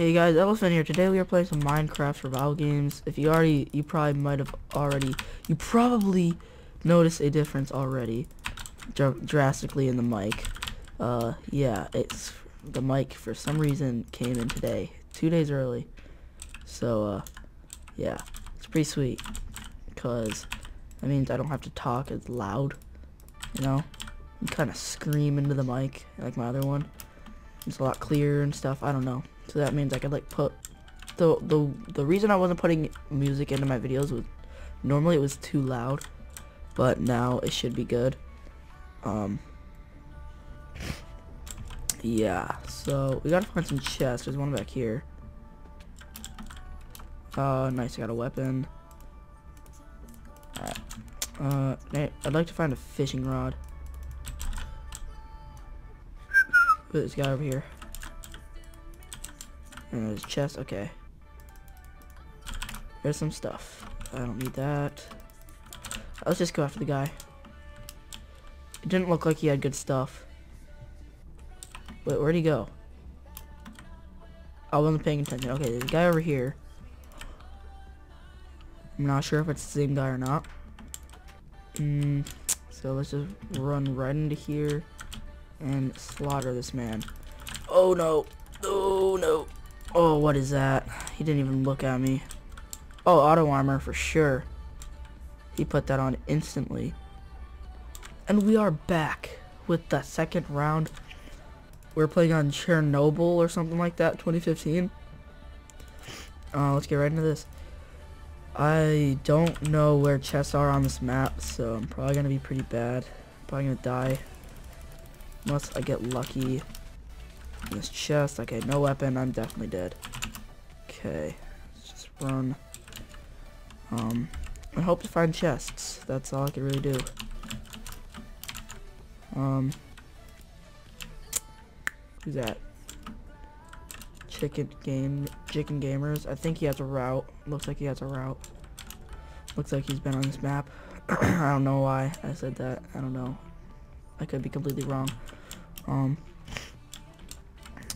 Hey guys, Elephant here. Today we are playing some Minecraft survival games. If you already, you probably might have already, you probably noticed a difference already, dr drastically in the mic. Uh, yeah, it's, the mic for some reason came in today, two days early. So, uh, yeah, it's pretty sweet, because that means I don't have to talk as loud, you know? You kind of scream into the mic, like my other one. It's a lot clearer and stuff, I don't know. So that means I could like put the the the reason I wasn't putting music into my videos was normally it was too loud, but now it should be good. Um yeah, so we gotta find some chests. There's one back here. Uh nice, I got a weapon. Alright. Uh I'd like to find a fishing rod. Put this guy over here. And there's chest, okay. There's some stuff. I don't need that. Let's just go after the guy. It didn't look like he had good stuff. Wait, where'd he go? I wasn't paying attention. Okay, there's a guy over here. I'm not sure if it's the same guy or not. Mm, so let's just run right into here and slaughter this man. Oh no. Oh no. Oh, what is that? He didn't even look at me. Oh, auto armor for sure. He put that on instantly. And we are back with the second round. We're playing on Chernobyl or something like that, 2015. Uh, let's get right into this. I don't know where chests are on this map, so I'm probably going to be pretty bad. Probably going to die. Unless I get lucky this chest. Okay, no weapon. I'm definitely dead. Okay, let's just run. Um, I hope to find chests. That's all I can really do. Um, who's that? Chicken game, chicken gamers. I think he has a route. Looks like he has a route. Looks like he's been on this map. I don't know why I said that. I don't know. I could be completely wrong. Um,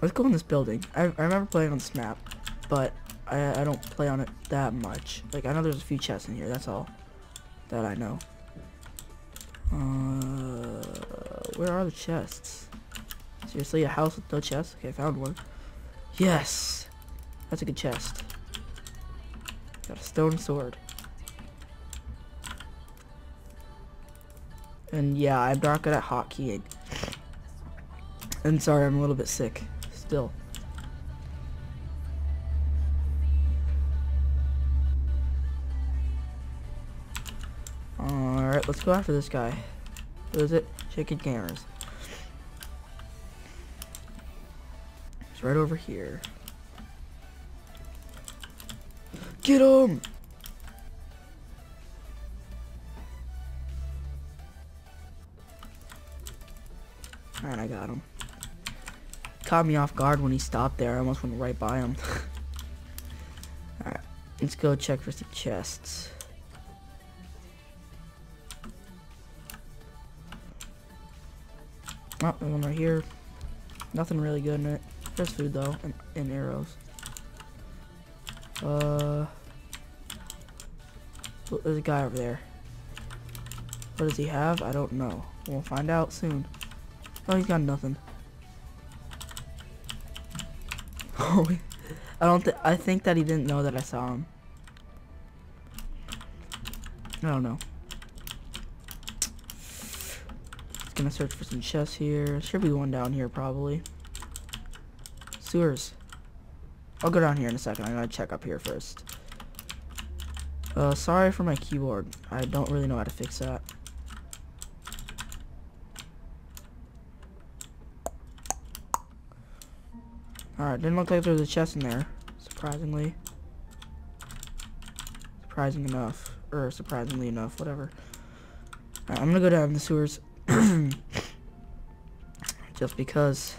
Let's go in this building. I, I remember playing on this map, but I, I don't play on it that much. Like, I know there's a few chests in here. That's all that I know. Uh, where are the chests? Seriously, a house with no chests? Okay, I found one. Yes! That's a good chest. Got a stone sword. And yeah, I'm not good at hotkeying. And sorry, I'm a little bit sick still. Alright, let's go after this guy. Who is it? Chicken cameras. It's right over here. Get him! Alright, I got him caught me off guard when he stopped there. I almost went right by him. Alright, let's go check for some chests. Oh, there's one right here. Nothing really good in it. There's food though, and, and arrows. Uh, there's a guy over there. What does he have? I don't know. We'll find out soon. Oh, he's got nothing. I don't think, I think that he didn't know that I saw him. I don't know. Just gonna search for some chests here. Should be one down here probably. Sewers. I'll go down here in a second. I'm gonna check up here first. Uh, sorry for my keyboard. I don't really know how to fix that. Alright, didn't look like there was a chest in there, surprisingly. Surprising enough. Or surprisingly enough, whatever. I'm gonna go down the sewers. Just because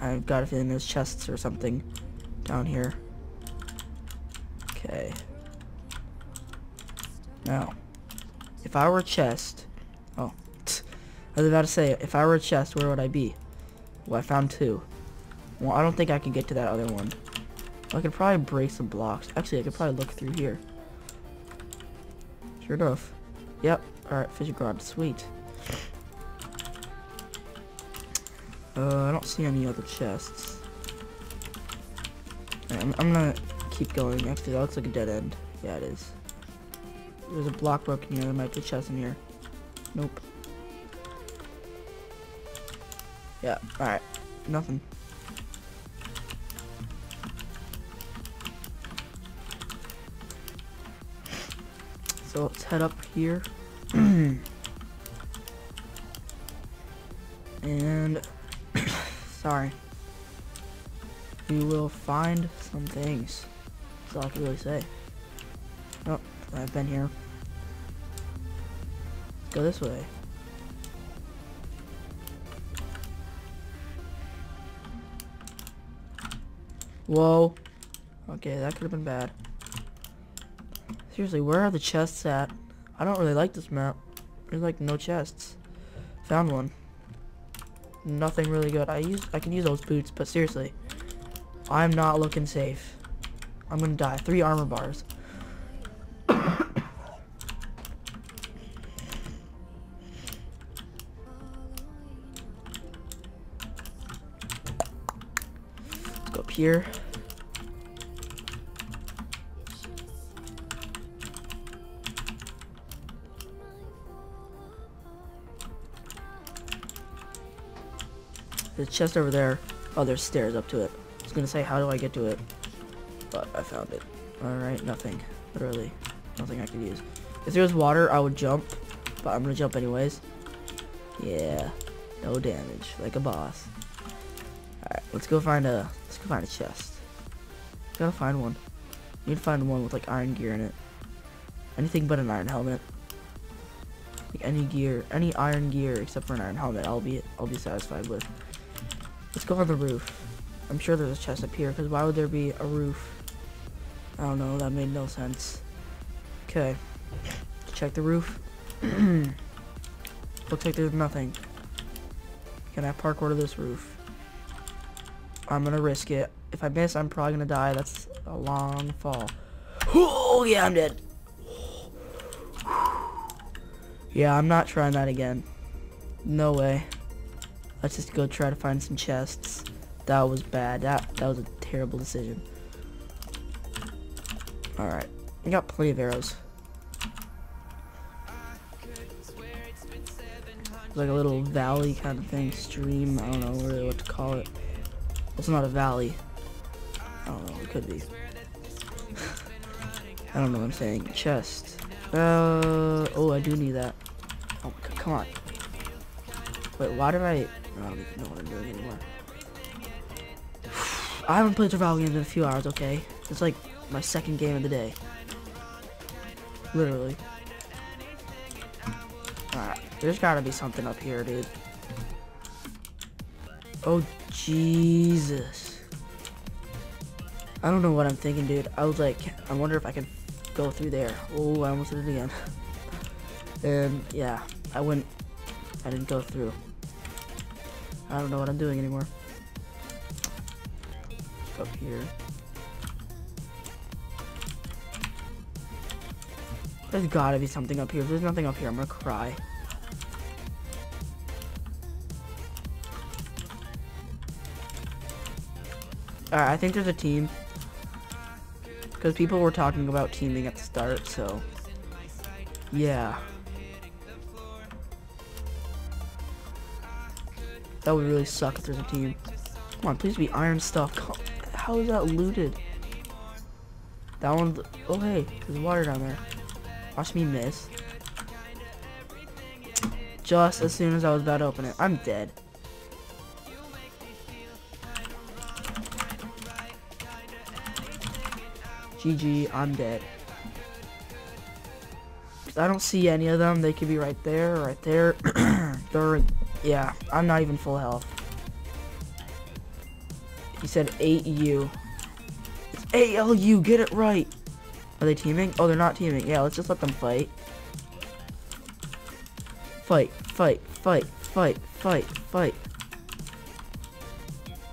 I've got a feeling there's chests or something down here. Okay. Now, if I were a chest, oh, I was about to say, if I were a chest, where would I be? Well, I found two. Well, I don't think I can get to that other one. I could probably break some blocks. Actually, I could probably look through here. Sure enough. Yep. Alright, fishing rod. Sweet. Uh, I don't see any other chests. I'm, I'm gonna keep going. Actually, that looks like a dead end. Yeah, it is. There's a block broken here. There might be a chest in here. Nope. Yeah, alright. Nothing. So let's head up here. and sorry. We will find some things. That's all I can really say. Oh, I've been here. Let's go this way. Whoa. Okay, that could have been bad. Seriously, where are the chests at? I don't really like this map. There's like no chests. Found one. Nothing really good. I use I can use those boots, but seriously. I'm not looking safe. I'm gonna die. Three armor bars. Let's go up here. The chest over there. Oh, there's stairs up to it. I was gonna say, how do I get to it? But I found it. Alright, nothing. Literally, nothing I could use. If there was water, I would jump, but I'm gonna jump anyways. Yeah, no damage, like a boss. Alright, let's go find a, let's go find a chest. Gotta find one. Need to find one with like iron gear in it. Anything but an iron helmet. Like any gear, any iron gear except for an iron helmet, I'll be, I'll be satisfied with. Let's go on the roof. I'm sure there's a chest up here, because why would there be a roof? I don't know, that made no sense. Okay. Check the roof. Looks like there's nothing. Can I parkour to this roof? I'm gonna risk it. If I miss, I'm probably gonna die. That's a long fall. Oh, yeah, I'm dead. Yeah, I'm not trying that again. No way. Let's just go try to find some chests. That was bad. That that was a terrible decision. Alright. I got plenty of arrows. like a little valley kind of thing. Stream. I don't know really what to call it. It's not a valley. I don't know. It could be. I don't know what I'm saying. Chest. Uh, oh, I do need that. Oh, come on. Wait, why did I... I don't even know what I'm doing anymore. I haven't played survival games in a few hours, okay? It's like my second game of the day. Literally. Alright, there's gotta be something up here, dude. Oh, Jesus. I don't know what I'm thinking, dude. I was like, I wonder if I can go through there. Oh, I almost did it again. and, yeah, I went, I didn't go through. I don't know what I'm doing anymore. Up here. There's gotta be something up here. If there's nothing up here, I'm gonna cry. Alright, I think there's a team. Because people were talking about teaming at the start, so... Yeah. That would really suck if there's a team. Come on, please be iron stuff. How is that looted? That one... Oh, hey. There's water down there. Watch me miss. Just as soon as I was about to open it. I'm dead. GG, I'm dead. I don't see any of them. They could be right there, right there. They're, yeah, I'm not even full health. He said 8U. It's ALU, get it right. Are they teaming? Oh, they're not teaming. Yeah, let's just let them fight. Fight, fight, fight, fight, fight, fight.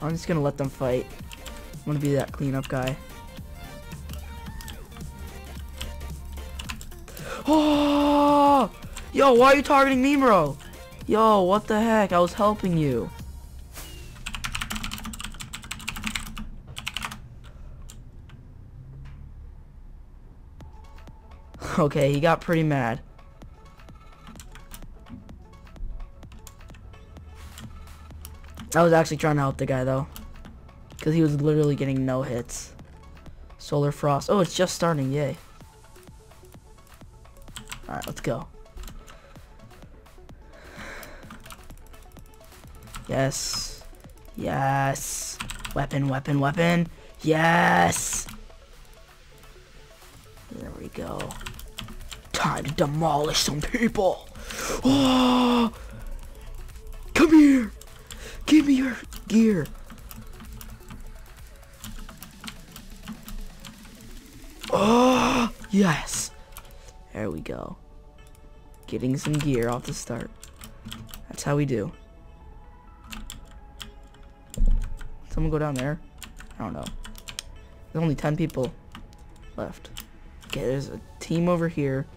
I'm just gonna let them fight. I'm gonna be that cleanup guy. Oh! Yo, why are you targeting me, bro? Yo, what the heck? I was helping you. Okay, he got pretty mad. I was actually trying to help the guy though. Because he was literally getting no hits. Solar Frost. Oh, it's just starting. Yay. Alright, let's go. Yes. Yes. Weapon, weapon, weapon. Yes. There we go. Time to demolish some people. Oh! Come here. Give me your gear. Oh, yes. There we go. Getting some gear off the start. That's how we do. Someone go down there? I don't know. There's only 10 people left. Okay, there's a team over here.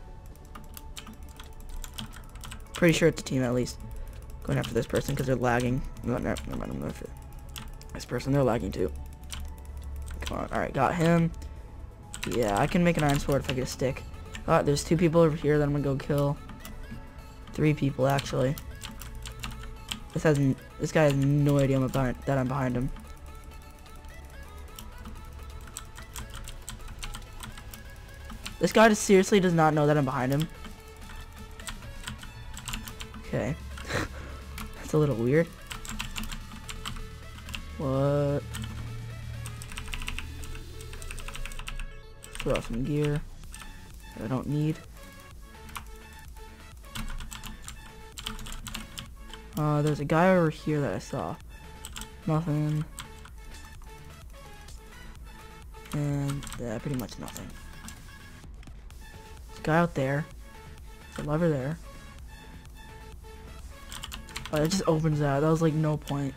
Pretty sure it's a team at least. Going after this person because they're lagging. No, no, never mind, I'm going for this person. They're lagging too. Come on. Alright, got him. Yeah, I can make an iron sword if I get a stick. Oh, there's two people over here that I'm gonna go kill. Three people actually. This has this guy has no idea I'm behind, that I'm behind him. This guy just seriously does not know that I'm behind him. Okay. That's a little weird. What? Throw out some gear I don't need. Uh, there's a guy over here that I saw. Nothing. And, yeah, pretty much nothing. Guy out there. A lever there. Oh, it just opens out. That was like no point.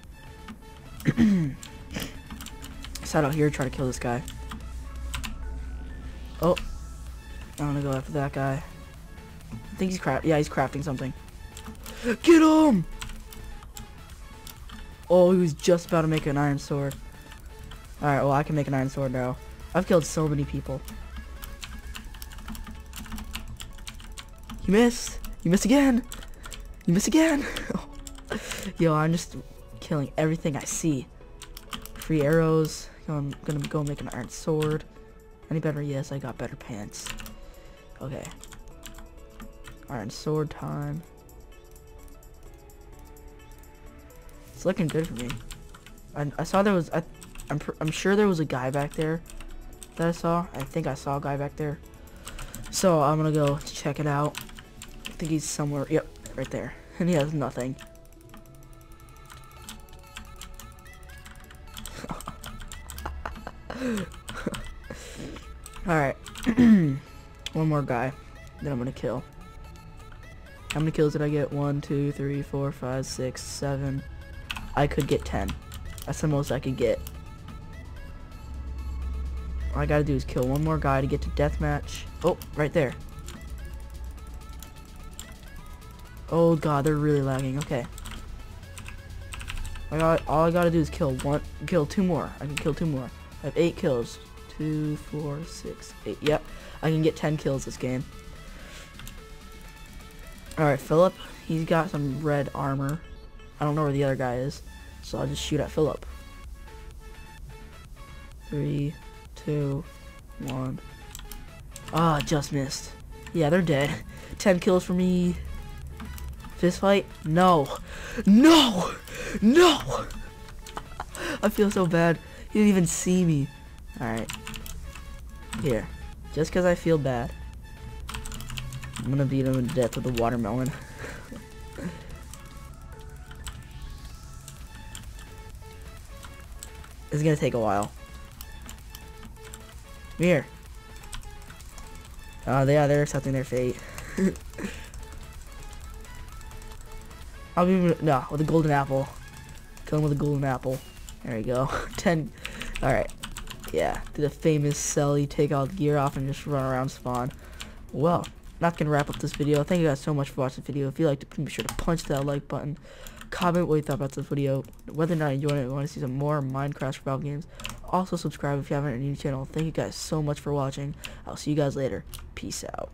Sat out here try to kill this guy. Oh. I'm gonna go after that guy. I think he's craft. Yeah, he's crafting something. Get him! Oh, he was just about to make an iron sword. Alright, well, I can make an iron sword now. I've killed so many people. You missed. You missed again. You missed again. Yo, I'm just killing everything I see. Free arrows. I'm gonna go make an iron sword. Any better? Yes, I got better pants. Okay. Iron sword time. It's looking good for me. I, I saw there was, I, I'm, I'm sure there was a guy back there that I saw. I think I saw a guy back there. So I'm gonna go check it out. Think he's somewhere, yep, right there. And he has nothing. Alright. One more guy that I'm gonna kill. How many kills did I get? One, two, three, four, five, six, seven. I could get ten. That's the most I could get. All I gotta do is kill one more guy to get to deathmatch. Oh, right there. Oh god, they're really lagging. Okay. I got, all I gotta do is kill one, kill two more. I can kill two more. I have eight kills. Two, four, six, eight. Yep, I can get ten kills this game. Alright, Philip, he's got some red armor. I don't know where the other guy is, so I'll just shoot at Philip. Three, two, one. Ah, oh, just missed. Yeah, they're dead. Ten kills for me. Fist fight? No. No! No! I feel so bad. He didn't even see me. Alright. Here. Just because I feel bad. I'm gonna beat him to death with a watermelon. it's gonna take a while. Here. Oh, uh, yeah, they're accepting their fate. I'll be no with a golden apple. Kill him with a golden apple. There we go. 10. Alright. Yeah. Do the famous sell. You take all the gear off and just run around spawn. Well, going to wrap up this video. Thank you guys so much for watching the video. If you liked it, be sure to punch that like button. Comment what you thought about this video. Whether or not you want to, want to see some more Minecraft survival games. Also subscribe if you haven't our new channel. Thank you guys so much for watching. I'll see you guys later. Peace out.